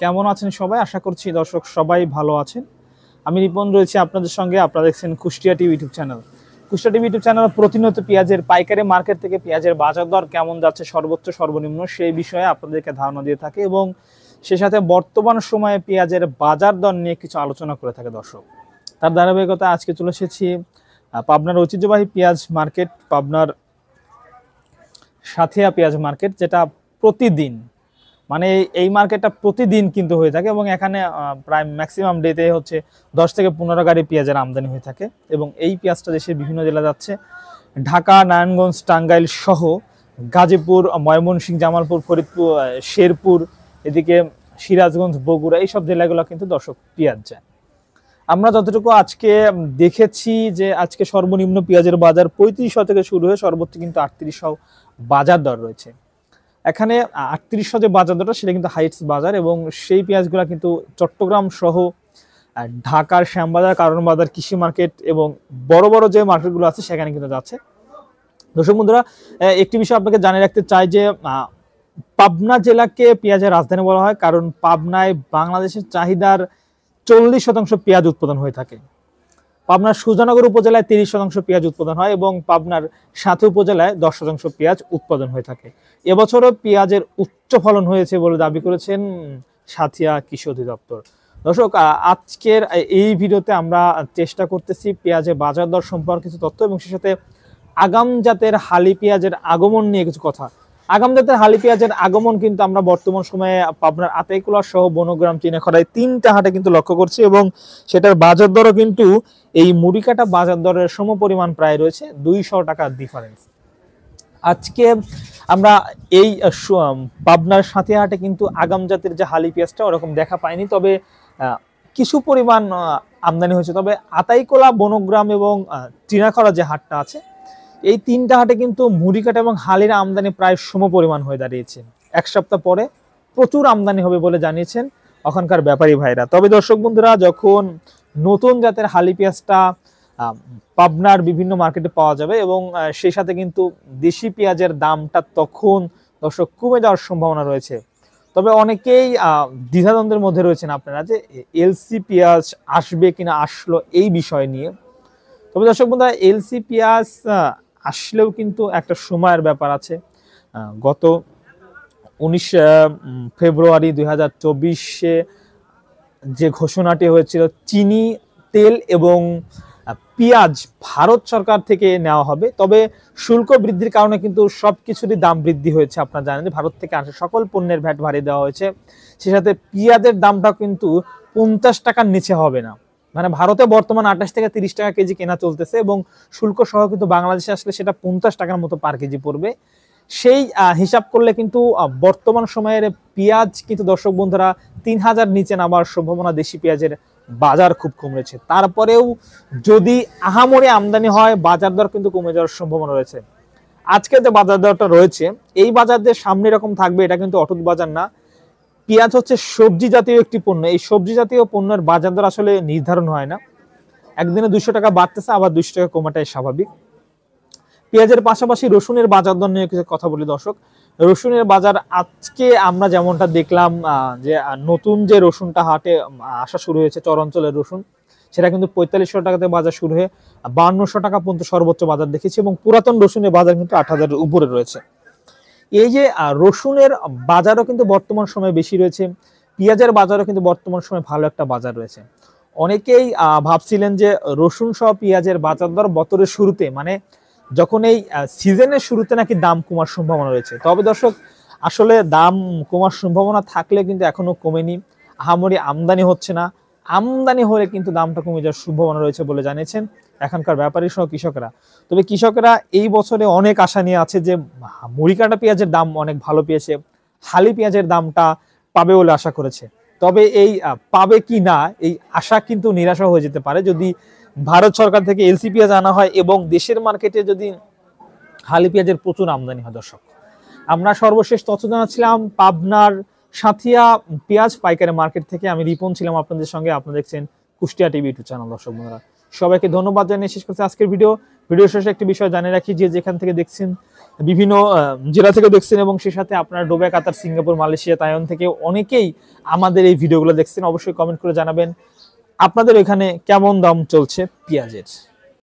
কেমন আছেন সবাই? আশা করছি দর্শক সবাই ভালো আছেন। আমি রিপন রয়েছি আপনাদের সঙ্গে। আপনারা দেখছেন Kushtia TV YouTube channel. Kushtia TV YouTube channel প্রতিনিয়ত পেঁয়াজের পাইকারি মার্কেট থেকে পেঁয়াজের বাজার দর কেমন যাচ্ছে, সর্বোচ্চ, সর্বনিম্ন সেই বিষয়ে আপনাদেরকে ধারণা দিয়ে থাকে এবং সে সাথে বর্তমান সময়ে পেঁয়াজের বাজার দর নিয়ে কিছু আলোচনা করে থাকে দর্শক। তার ধারাবাহিকতা আজকে চলে এসেছি পাবনার ঐতিহ্যবাহী পেঁয়াজ মার্কেট, পাবনার সাথিয়া পেঁয়াজ মার্কেট, যেটা প্রতিদিন মানে এই মার্কেটটা প্রতিদিন কিন্তু হয়ে থাকে এবং এখানে প্রায় ম্যাক্সিমাম ডেতে হচ্ছে দশ থেকে পনেরো গাড়ি পেঁয়াজের আমদানি হয়ে থাকে এবং এই পেঁয়াজটা দেশের বিভিন্ন জেলা যাচ্ছে। ঢাকা, নারায়ণগঞ্জ, টাঙ্গাইল সহ গাজীপুর, ময়মনসিংহ, জামালপুর, ফরিদপুর শেরপুর, এদিকে সিরাজগঞ্জ, বগুড়া এইসব জেলাগুলো কিন্তু দর্শক পেঁয়াজ যায় আমরা যতটুকু আজকে দেখেছি যে আজকে সর্বনিম্ন পেঁয়াজের বাজার পঁয়ত্রিশশো থেকে শুরু হয়ে সর্বোচ্চ কিন্তু আটত্রিশশো বাজার দর রয়েছে। এখানে আটত্রিশশো যে বাজার দরটা সেটা কিন্তু হাইটস বাজার এবং সেই পেঁয়াজগুলো কিন্তু চট্টগ্রাম সহ ঢাকার শ্যামবাজার কারণ বাজার কৃষি মার্কেট এবং বড় বড় যে মার্কেটগুলো আছে, সেখানে কিন্তু যাচ্ছে। দর্শক বন্ধুরা একটি বিষয় আপনাকে জানিয়ে রাখতে চাই যে পাবনা জেলাকে পেঁয়াজের রাজধানী বলা হয়, কারণ পাবনায় বাংলাদেশের চাহিদার চল্লিশ শতাংশ পেঁয়াজ উৎপাদন হয়ে থাকে। পাবনার সুজানগর উপজেলায় তিরিশ শতাংশ পেঁয়াজ উৎপাদন হয় এবং পাবনার সাথে উপজেলায় দশ শতাংশ পেঁয়াজ উৎপাদন হয়ে থাকে। এবছরও পেঁয়াজের উচ্চ ফলন হয়েছে বলে দাবি করেছেন সাথিয়া কৃষি অধিদপ্তর। দর্শক আজকের এই ভিডিওতে আমরা চেষ্টা করতেছি পেঁয়াজের বাজার দর সম্পর্কে কিছু তথ্য এবং সে সাথে আগাম জাতের হালি পেঁয়াজের আগমন নিয়ে কিছু কথা। আগাম জাতের হালি পেঁয়াজের আগমন কিন্তু আমরা বর্তমান সময়ে পাবনার আতাইকুলা সহ বনগ্রাম, চিনাখড়ায় তিনটা হাটে কিন্তু লক্ষ্য করছি এবং সেটার বাজার দরও কিন্তু এই মুড়িকাটা বাজার দরের সম পরিমাণ প্রায় রয়েছে দুইশো টাকার ডিফারেন্স আজকে আমরা এই পাবনার সাথে হাটে কিন্তু আগাম জাতের যে হালি পেঁয়াজটা ওরকম দেখা পাইনি, তবে কিছু পরিমাণ আমদানি হয়েছে। তবে আতাইকোলা, বনগ্রাম এবং টিনাখড়া যে হাটটা আছে এই তিনটা হাটে কিন্তু মুড়িকাটা এবং হালির আমদানি প্রায় সম পরিমাণ হয়ে দাঁড়িয়েছে। এক সপ্তাহ পরে প্রচুর আমদানি হবে বলে জানিয়েছেন ওখানকার ব্যাপারী ভাইরা। তবে দর্শক বন্ধুরা, যখন নতুন জাতের হালি পেঁয়াজটা পাবনার বিভিন্ন মার্কেটে পাওয়া যাবে এবং সেই সাথে কিন্তু দেশি পেঁয়াজের দামটা তখন দর্শক কমে যাওয়ার সম্ভাবনা রয়েছে। তবে অনেকেই দ্বিধাদ্বন্দ্বের মধ্যে রয়েছেন আপনারা যে এলসি পেঁয়াজ আসবে কিনা, আসলো এই বিষয় নিয়ে। তবে দর্শক বন্ধুরা, এলসি পেঁয়াজ আসলেও কিন্তু একটা সময়ের ব্যাপার আছে। গত উনিশ ফেব্রুয়ারি দুই হাজার চব্বিশে যে ঘোষণাটি হয়েছিল, চিনি, তেল এবং পেঁয়াজ ভারত সরকার থেকে নেওয়া হবে। তবে শুল্ক বৃদ্ধির কারণে কিন্তু সব কিছুরই দাম বৃদ্ধি হয়েছে, আপনারা জানেন ভারত থেকে আসে সকল পণ্যের ভ্যাট বাড়িয়ে দেওয়া হয়েছে। সে সাথে পেঁয়াজের দামটা কিন্তু পঞ্চাশ টাকার নিচে হবে না। মানে ভারতে বর্তমান আঠাশ থেকে তিরিশ টাকা কেজি কেনা চলতেছে এবং শুল্ক সহ কিন্তু বাংলাদেশে আসলে সেটা পঞ্চাশ টাকার মতো পার কেজি পড়বে। সেই হিসাব করলে কিন্তু বর্তমান সময়ের পেঁয়াজ কিন্তু দর্শক বন্ধুরা তিন হাজার নিচে নামার সম্ভাবনা দেশি পেঁয়াজের বাজার খুব কমেছে। তারপরেও যদি আহামরি আমদানি হয়, বাজার দর কিন্তু কমে যাওয়ার সম্ভাবনা রয়েছে। আজকে যে বাজার দরটা রয়েছে, এই বাজার যে সামনে এরকম থাকবে, এটা কিন্তু অটুট বাজার না। পেঁয়াজ হচ্ছে সবজি জাতীয় একটি পণ্য। এই সবজি জাতীয় পণ্যের বাজার দর আসলে নির্ধারণ হয় না। একদিনে দুশো টাকা বাড়তেছে, আবার দুশো টাকা কমাটাই স্বাভাবিক। পেঁয়াজের পাশাপাশি রসুনের বাজার দর নিয়ে কিছু কথা বলি দর্শক। রসুনের বাজার আজকে আমরা যেমনটা দেখলাম যে নতুন যে রসুনটা হাটে আসা শুরু হয়েছে, চরাঞ্চলের রসুন, সেটা কিন্তু পঁয়তাল্লিশশো টাকাতে বাজার শুরু হয়ে বান্নশো টাকা পর্যন্ত সর্বোচ্চ বাজার দেখেছি এবং পুরাতন রসুনের বাজার কিন্তু আট হাজারের উপরে রয়েছে। এই যে রসুনের বাজারও কিন্তু বর্তমান সময়ে বেশি রয়েছে। পেঁয়াজের বাজারও কিন্তু বর্তমান সময়ে ভালো একটা বাজার রয়েছে। অনেকেই ভাবছিলেন যে রসুন সহ পেঁয়াজের বাজার দর বছরের শুরুতে মানে যখন এই সিজনের শুরুতে নাকি দাম কমার সম্ভাবনা রয়েছে। তবে দর্শক, আসলে দাম কমার সম্ভাবনা থাকলে কিন্তু এখনও কমেনি। আহামরি আমদানি হচ্ছে না। আমদানি হলে কিন্তু দামটা কমে যাওয়ার সম্ভাবনা রয়েছে বলে জানিয়েছেন এখানকার ব্যাপারী সহ কৃষকরা। তবে কৃষকরা এই বছরে অনেক আশা নিয়ে আছে যে, মুড়িকাটা পেঁয়াজের দাম অনেক ভালো পেয়েছে, হালি পেঁয়াজের দামটা পাবে বলে আশা করেছে। তবে এই পাবে কি না, এই আশা কিন্তু নিরাশা হয়ে যেতে পারে। যদি ভারত সরকার থেকে এলসি পেঁয়াজ আনা হয় এবং দেশের মার্কেটে যদি হালি পেঁয়াজের প্রচুর আমদানি হয়, দর্শক। আমরা সর্বশেষ তথ্য জানাচ্ছিলাম, পাবনার সাথিয়া পেঁয়াজ পাইকারি মার্কেট থেকে আমি রিপন ছিলাম আপনাদের সঙ্গে। আপনারা দেখছেন কুষ্টিয়া টিভি ইউটিউব চ্যানেল, দর্শক বন্ধুরা। সবাইকে ধন্যবাদ জানিয়ে শেষ করছি আজকের ভিডিও। ভিডিও শেষে একটি বিষয় জানিয়ে রাখি, যে যেখান থেকে দেখছেন, বিভিন্ন জেলা থেকে দেখছেন এবং সে সাথে আপনার Dubai, Qatar, Singapore, Malaysia, Taiwan থেকে অনেকেই আমাদের এই ভিডিওগুলো দেখছেন, অবশ্যই কমেন্ট করে জানাবেন। আপনাদের এখানে কেমন দাম চলছে পেঁয়াজের?